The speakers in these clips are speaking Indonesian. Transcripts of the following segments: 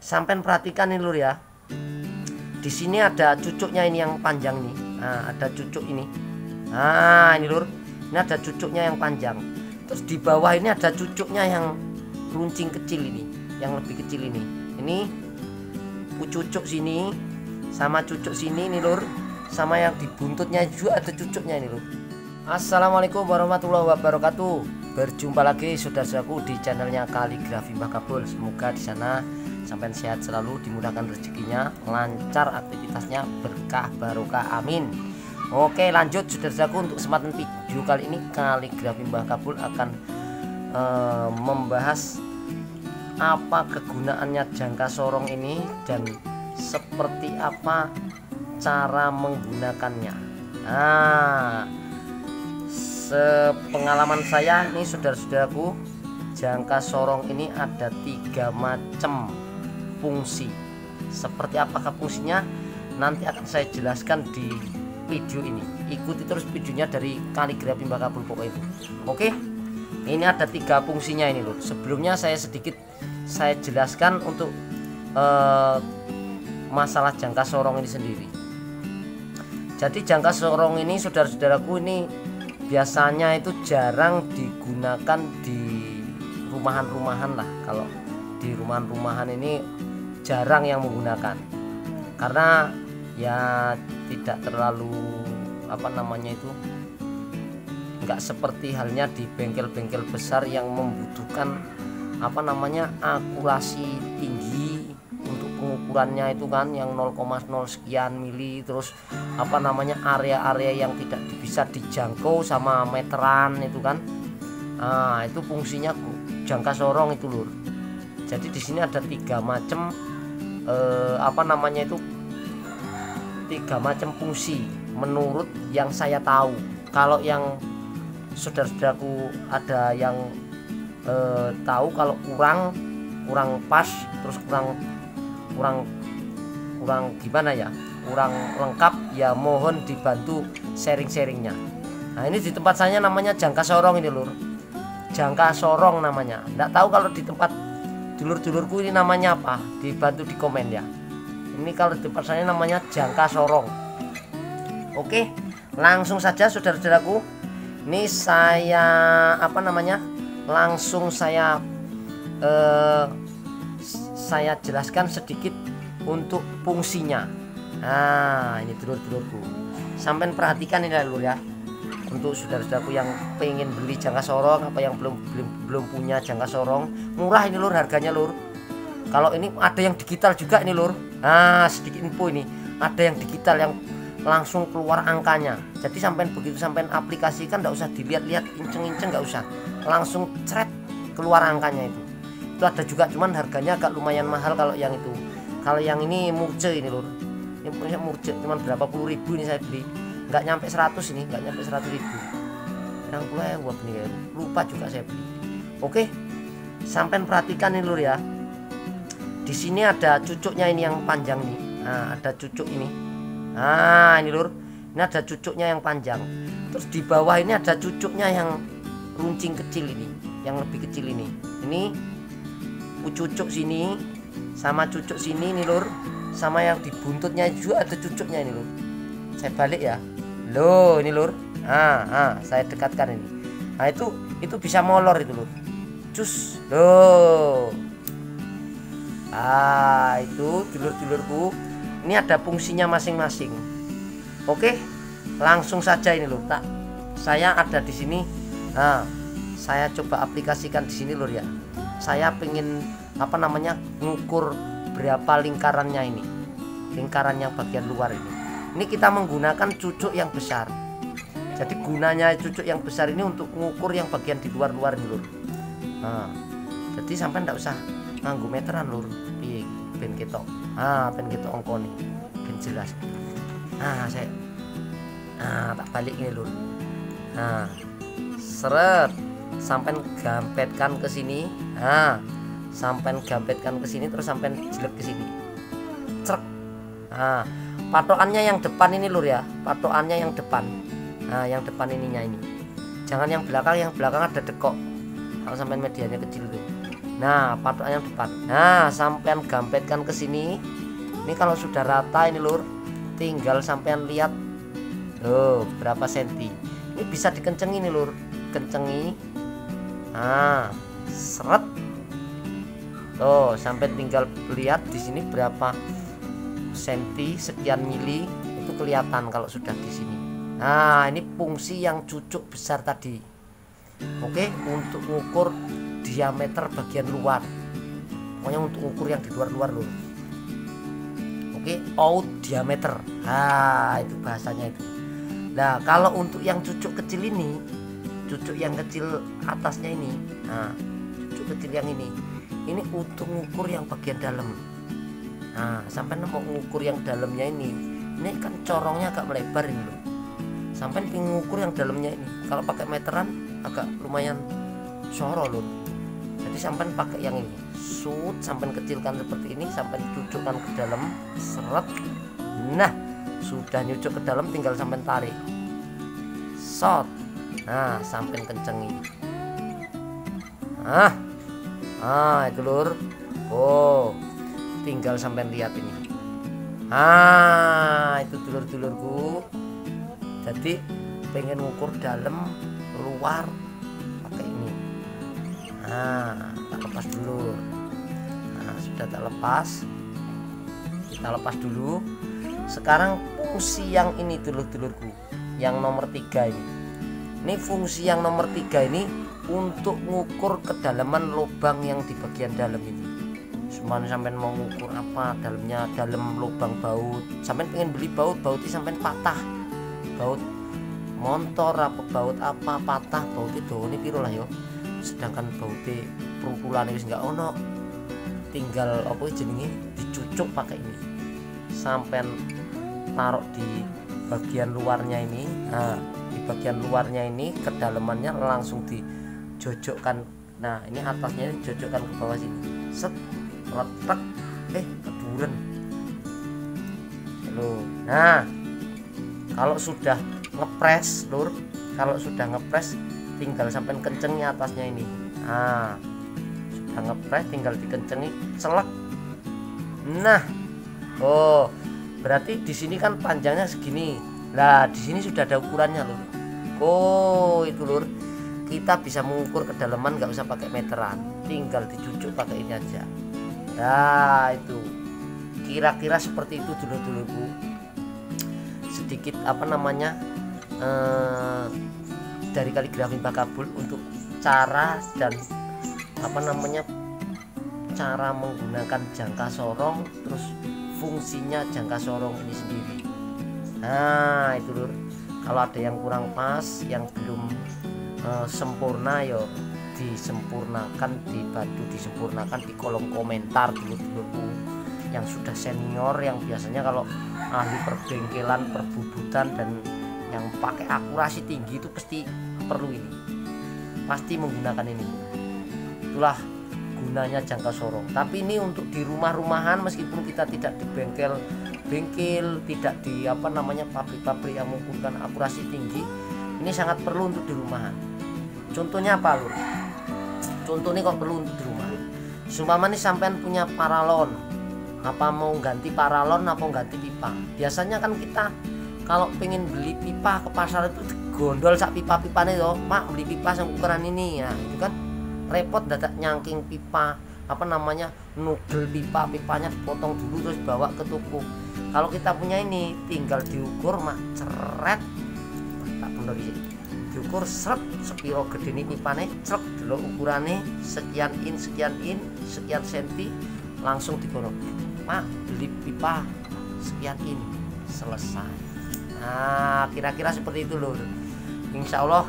sampai perhatikan nih lur ya. Di sini ada cucuknya ini yang panjang nih. Nah, ada cucuk ini. Nah ini lur. Ini ada cucuknya yang panjang. Terus di bawah ini ada cucuknya yang runcing kecil ini yang lebih kecil ini. Ini cucuk sini sama cucuk sini nih lur. Sama yang di buntutnya juga ada cucuknya ini lur. Assalamualaikum warahmatullahi wabarakatuh. Berjumpa lagi saudara-saudaraku di channelnya Kaligrafi Kabul semoga di sana sampai sehat selalu dimudahkan rezekinya lancar aktivitasnya berkah barokah amin. Oke lanjut saudara-saudaraku untuk kesempatan video kali ini Kaligrafi Mbah Kabul akan uh, membahas apa kegunaannya jangka sorong ini dan seperti apa cara menggunakannya. Nah sepengalaman saya nih saudara-saudaraku jangka sorong ini ada tiga macam fungsi. Seperti apakah fungsinya? Nanti akan saya jelaskan di video ini. Ikuti terus videonya dari kaligrafi mbak kabul itu. Oke? Ini ada tiga fungsinya ini loh sebelumnya saya sedikit saya jelaskan untuk uh, masalah jangka sorong ini sendiri. Jadi jangka sorong ini saudara-saudaraku ini biasanya itu jarang digunakan di rumahan-rumahan lah. Kalau di rumahan-rumahan ini jarang yang menggunakan. Karena ya tidak terlalu apa namanya itu enggak seperti halnya di bengkel-bengkel besar yang membutuhkan apa namanya akurasi tinggi pengukurannya itu kan yang 0,0 sekian mili terus apa namanya area-area yang tidak bisa dijangkau sama meteran itu kan. Nah itu fungsinya jangka sorong itu lur. Jadi di sini ada tiga macam eh, apa namanya itu tiga macam fungsi menurut yang saya tahu. Kalau yang saudara-saudaraku ada yang eh, tahu kalau kurang kurang pas terus kurang kurang kurang gimana ya kurang lengkap ya mohon dibantu sharing-sharingnya. Nah ini di tempat saya namanya jangka sorong ini lur. Jangka sorong namanya. Tidak tahu kalau di tempat dulur-dulurku ini namanya apa? Dibantu di komen ya. Ini kalau di saya namanya jangka sorong. Oke langsung saja saudara-saudaraku. Ini saya apa namanya? Langsung saya eh, saya jelaskan sedikit untuk fungsinya. Nah ini dulur-dulurku. Sampai perhatikan ini dulu ya untuk saudara-saudaraku yang pengen beli jangka sorong apa yang belum belum belum punya jangka sorong. Murah ini lur harganya lur. Kalau ini ada yang digital juga ini lur. Nah sedikit info ini. Ada yang digital yang langsung keluar angkanya. Jadi sampai begitu sampai aplikasikan nggak usah dilihat-lihat inceng-inceng nggak usah. Langsung cret keluar angkanya itu. Itu ada juga cuman harganya agak lumayan mahal kalau yang itu. Kalau yang ini murce ini lur. Ini punya murce cuman berapa puluh ribu ini saya beli nggak nyampe 100 ini nggak nyampe 100 ribu. Yang puluh ewa nih lupa juga saya beli. Oke sampai perhatikan ini lur ya. Di sini ada cucuknya ini yang panjang nih. Nah ada cucuk ini. Nah ini lur. Ini ada cucuknya yang panjang. Terus di bawah ini ada cucuknya yang runcing kecil ini yang lebih kecil ini. Ini cucuk sini sama cucuk sini nih lur. Sama yang di buntutnya juga ada cucuknya ini lur. Saya balik ya lo ini lur. Ah, ah saya dekatkan ini. Nah itu itu bisa molor itu lur. Cus lo ah itu dulur-dulurku. Ini ada fungsinya masing-masing. Oke langsung saja ini lur. Tak saya ada di sini. Nah saya coba aplikasikan di sini lur ya. Saya pengen apa namanya ngukur berapa lingkarannya ini. Lingkaran yang bagian luar ini ini kita menggunakan cucuk yang besar. Jadi gunanya cucuk yang besar ini untuk ngukur yang bagian di luar-luar ini lur. Nah, jadi sampai ndak usah nganggu meteran lur. Piye ben ketok. Ah ben ketok ongko nih jelas. Nah saya nah tak balik ini lur. Nah seret. Sampai gampetkan ke sini. Nah sampai gampetkan ke sini terus sampai jelek ke sini. Cerk nah patokannya yang depan ini lur ya. Patokannya yang depan. Nah yang depan ininya ini. Jangan yang belakang yang belakang ada dekok. Kalau sampai medianya kecil tuh nah patokan yang depan. Nah sampean gampetkan ke sini. Ini kalau sudah rata ini lur tinggal sampean lihat. Tuh berapa senti. Ini bisa dikencengi nih lur. Kencengi. Nah seret. Tuh sampai tinggal lihat di sini berapa senti sekian mili itu kelihatan kalau sudah di sini. Nah ini fungsi yang cucuk besar tadi. Oke untuk mengukur diameter bagian luar. Pokoknya untuk ukur yang di luar-luar loh. Oke out diameter. Nah itu bahasanya itu. Nah kalau untuk yang cucuk kecil ini cucuk yang kecil atasnya ini nah cucuk kecil yang ini ini untuk mengukur yang bagian dalam nah sampai mau mengukur yang dalamnya ini. Ini kan corongnya agak melebar ini loh. Sampai mengukur yang dalamnya ini. Kalau pakai meteran agak lumayan soro loh. Jadi sampai pakai yang ini. Sud sampai kecilkan seperti ini sampai cucukkan ke dalam. Seret. Nah sudah nyucuk ke dalam tinggal sampai tarik. Shot nah sampai kencengi ah. Ah itu lur oh tinggal sampai lihat ini. Ah itu dulur-dulurku. Jadi pengen ngukur dalam luar pakai ini. Nah tak lepas dulu. Nah sudah tak lepas. Kita lepas dulu. Sekarang fungsi yang ini dulur-dulurku. Yang nomor tiga ini. Ini fungsi yang nomor tiga ini untuk mengukur kedalaman lubang yang di bagian dalam ini cuman sampai mau ngukur apa dalamnya dalam lubang baut. Sampai pengen beli baut bautnya sampai patah. Baut motor apa baut apa patah. Baut itu ini biru lah yo? Sedangkan bautnya perukulan itu nggak ono. Tinggal apa jenenge? Dicucuk pakai ini. Sampai taruh di bagian luarnya ini. Nah di bagian luarnya ini kedalamannya langsung dijojokkan. Nah ini atasnya dijojokkan ke bawah sini. Set letak eh keduren Loh. nah kalau sudah ngepres lur kalau sudah ngepres tinggal sampai kencengnya atasnya ini. Nah sudah ngepres tinggal dikencengi celak. Nah oh berarti di sini kan panjangnya segini. Lah di sini sudah ada ukurannya lur. Oh itu lur. Kita bisa mengukur kedalaman nggak usah pakai meteran. Tinggal dicucuk pakai ini aja ya itu. Kira-kira seperti itu dulu bu. Sedikit apa namanya eh, dari kaligrafi bakabul untuk cara dan apa namanya cara menggunakan jangka sorong terus fungsinya jangka sorong ini sendiri. Nah itu lur. Kalau ada yang kurang pas yang belum uh, sempurna yo disempurnakan dibantu disempurnakan di kolom komentar dulu-dulu yang sudah senior yang biasanya kalau ahli perbengkelan perbubutan dan yang pakai akurasi tinggi itu pasti perlu ini. Pasti menggunakan ini. Itulah gunanya jangka sorong. Tapi ini untuk di rumah-rumahan meskipun kita tidak di bengkel bengkel tidak di apa namanya pabrik-pabrik yang mengukurkan akurasi tinggi ini sangat perlu untuk di rumahan. Contohnya apa lur contohnya kok perlu di rumah. Sumama nih sampean punya paralon. Apa mau ganti paralon apa ganti pipa? Biasanya kan kita kalau pengen beli pipa ke pasar itu gondol sak pipa pipa nih loh mak beli pipa yang ukuran ini. Ya itu kan. Repot dadak nyangking pipa apa namanya nugel pipa pipanya dipotong dulu terus bawa ke toko. Kalau kita punya ini tinggal diukur mak ceret. Tak bener di diukur seret sepiro gede ini pipane ceret dulu ukurannya sekian in sekian in sekian senti langsung dikono mak beli pipa sekian in selesai. Nah kira-kira seperti itu loh Insya Allah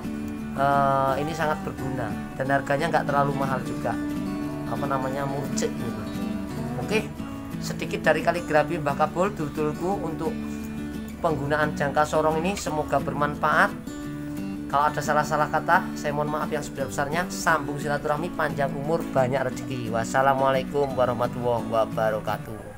uh, ini sangat berguna dan harganya nggak terlalu mahal juga. Apa namanya murcek gitu. Oke sedikit dari kaligrafi Mbah Kabul dulurku untuk penggunaan jangka sorong ini. Semoga bermanfaat kalau ada salah-salah kata saya mohon maaf yang sebesar-besarnya. Sambung silaturahmi panjang umur banyak rezeki. Wassalamualaikum warahmatullahi wabarakatuh